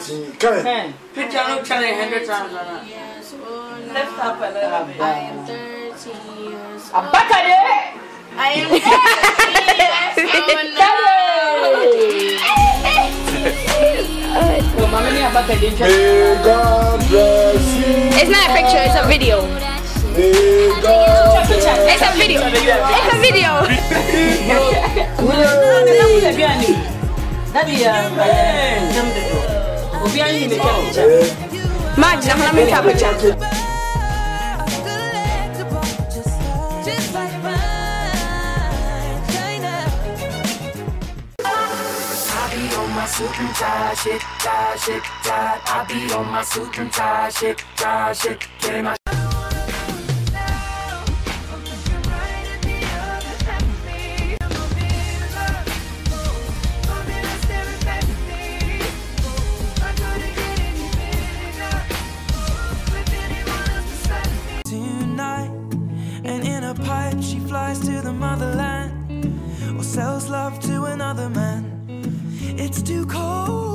Kai. Hey. Picture no challenge hundred times on that. Lift up a little bit. I am 13 years old. Abakade. I am 13 years old now. Oh, mama ni abakade ntwa. May God bless you. It's not a picture, it's a video. May God bless It's a video. It's a video. Obi ani. Dadi ya. Nam de do. Obi ani me twa picture. Marge, I'm gonna make a picture. Be on my suit and tie shit, tie shit, tie. I be on my suit and tie shit, tie shit, getting my flies to the motherland or sells love to another man. It's too cold